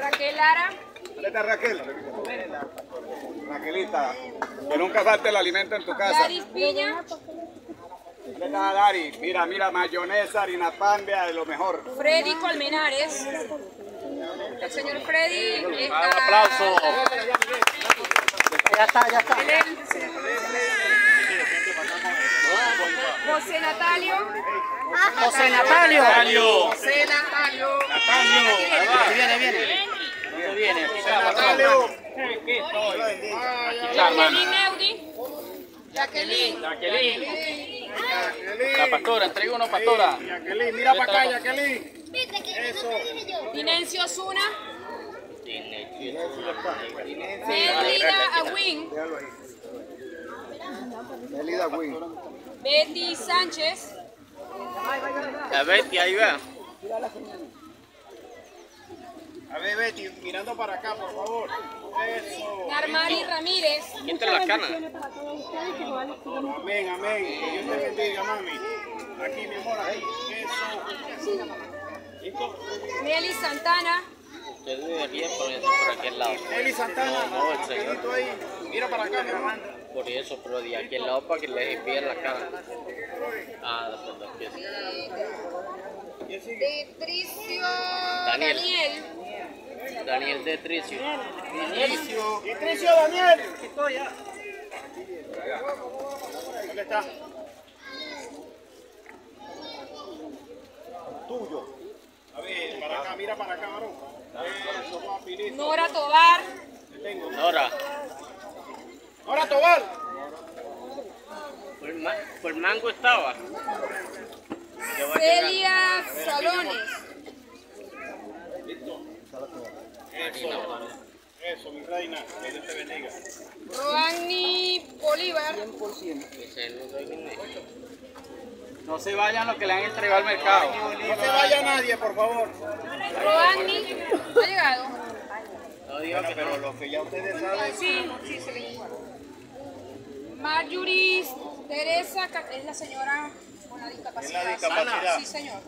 Raquel Lara. ¿Dónde está Raquel? Raquelita, que nunca falte el alimento en tu casa. Daris Piña. ¿Dónde está Dari? Mira, mira, mayonesa, harina pan, vea, de lo mejor. Freddy Colmenares. El señor Freddy está... Un aplauso. Ya está, ya está. José Natalio. José Natalio. Natalio. José Natalio. Natalio. ahí va. Viene, viene. ¿Dónde viene? Jacqueline. Jacqueline. Jacqueline. La pastora, entrega uno, pastora. Jacqueline, mira para acá, Jacqueline. Eso. Dinencio Osuna. Melida Agüín. Melida Win. Betty Sánchez. La Betty, ahí va. Mirando para acá, por favor. Eso. Narmani Ramírez. ¿Quién trae las canas? Amén, amén. Que Dios te bendiga, mami. Aquí, mi amor, ahí. Eso. ¿Listo? Nelly Santana. Usted debería ponerse por aquel lado. Eli Santana, No, no, el señor. Ahí. Mira para acá, mi hermano. Por eso, pero de aquí al lado para que les envíen las canas. Ah, perdón, que sí. ¿Quién sigue? Detricio Daniel. Daniel. Daniel de Tricio. Patricio Daniel. Aquí estoy ya. ¿Dónde está? Tuyo. A ver, para acá, mira para acá, varón. Nora Tobar. Te tengo. Nora, Ahora, Tobal. por, ma- por mango estaba. Celia Salones. Eso. Eso, mi reina. Que Dios te bendiga. Roani Bolívar. Ese no se vayan los que le han entregado al mercado. No se vaya nadie, por favor. Roani. ¿Ha llegado? No digo que Pero lo que ya ustedes saben. Sí, sí, se le Marjorie Teresa, es la señora con la discapacidad. Es la discapacidad. Sí, señor.